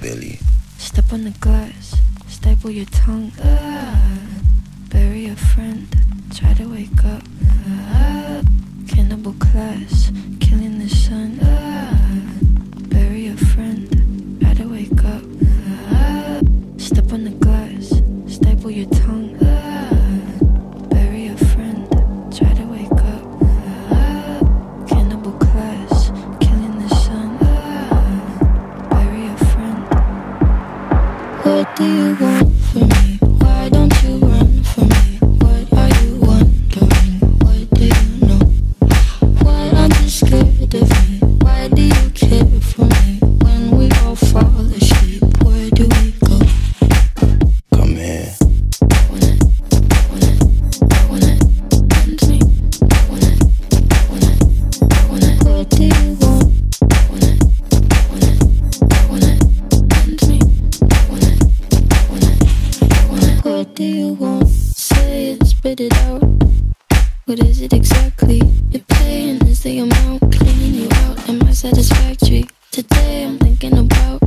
Billy. Step on the glass, staple your tongue. Ah, bury a friend, try to wake up. Ah, cannibal class, killing the sun. Ah, bury a friend, try to wake up. Step on the glass, What do you spit it out. What is it exactly? You're paying is the amount cleaning you out. Am I satisfactory? Today I'm thinking about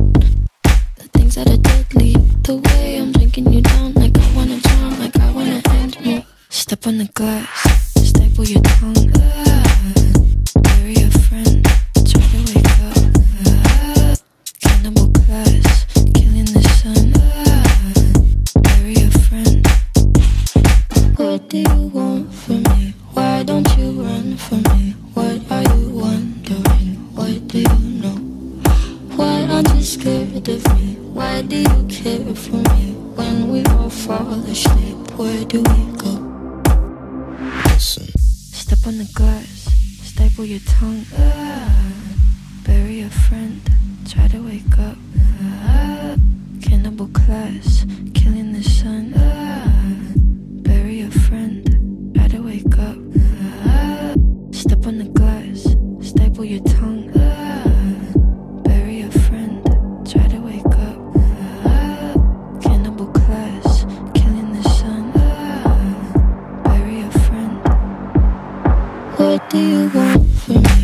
the things that are deadly. The way I'm drinking you down, like I wanna drown, like I wanna end me. Step on the glass, staple your tongue. Bury a friend, try to wake up. Cannibal class, What do you want from me? Why don't you run from me? What are you wondering? What do you know? Why aren't you scared of me? Why do you care for me? When we all fall asleep, where do we go? Listen. Step on the glass, staple your tongue. Ah, bury a friend, try to wake up. Ah, cannibal class, killing do you want from me?